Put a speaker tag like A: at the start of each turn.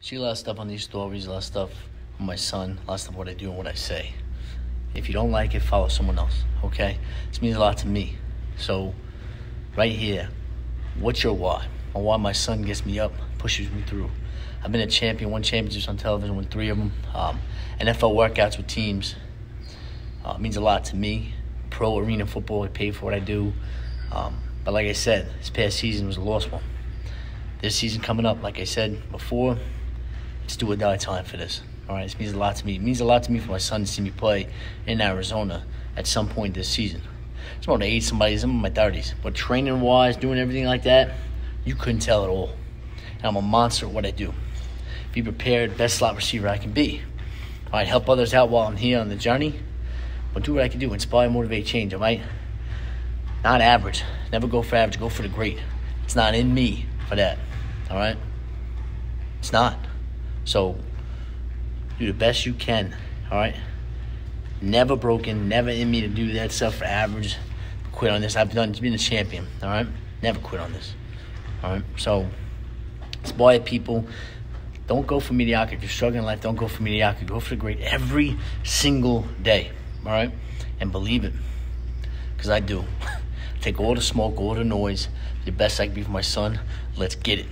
A: See a lot of stuff on these stories, a lot of stuff on my son, a lot of stuff what I do and what I say. If you don't like it, follow someone else. Okay? This means a lot to me. So, right here, what's your why? My why my son gets me up, pushes me through. I've been a champion, won championships on television, won three of them. Um, NFL workouts with teams uh, means a lot to me. Pro arena football, I pay for what I do. Um, but like I said, this past season was a lost one. This season coming up, like I said before, it's do or die time for this. All right, this means a lot to me. It means a lot to me for my son to see me play in Arizona at some point this season. It's about to aid somebody. I'm in my 30s. But training wise, doing everything like that, you couldn't tell at all. And I'm a monster at what I do. Be prepared, best slot receiver I can be. All right, help others out while I'm here on the journey. But do what I can do. Inspire, motivate, change. All right? Not average. Never go for average. Go for the great. It's not in me for that. All right? It's not. So do the best you can. All right? Never broken. Never in me to do that stuff for average. Quit on this. I've done been a champion. All right? Never quit on this. All right? So inspire people. Don't go for mediocrity. If you're struggling in life, don't go for mediocrity. Go for the great every single day. All right? And believe it. Because I do. Take all the smoke, all the noise. The best I can be for my son. Let's get it.